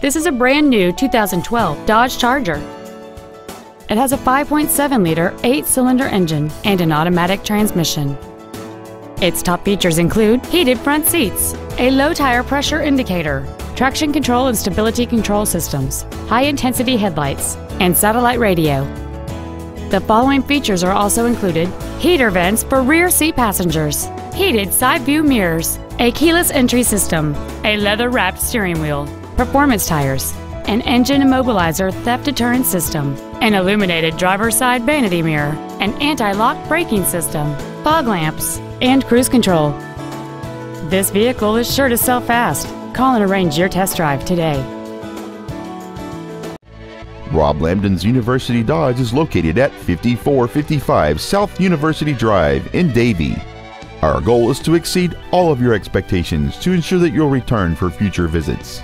This is a brand new 2012 Dodge Charger. It has a 5.7 liter, 8 cylinder engine and an automatic transmission. Its top features include heated front seats, a low tire pressure indicator, traction control and stability control systems, high intensity headlights, and satellite radio. The following features are also included heater vents for rear seat passengers, heated side view mirrors, a keyless entry system, a leather wrapped steering wheel, performance tires, an engine immobilizer theft deterrent system, an illuminated driver's side vanity mirror, an anti-lock braking system, fog lamps, and cruise control. This vehicle is sure to sell fast. Call and arrange your test drive today. Rob Lambdin's University Dodge is located at 5455 South University Drive in Davie. Our goal is to exceed all of your expectations to ensure that you'll return for future visits.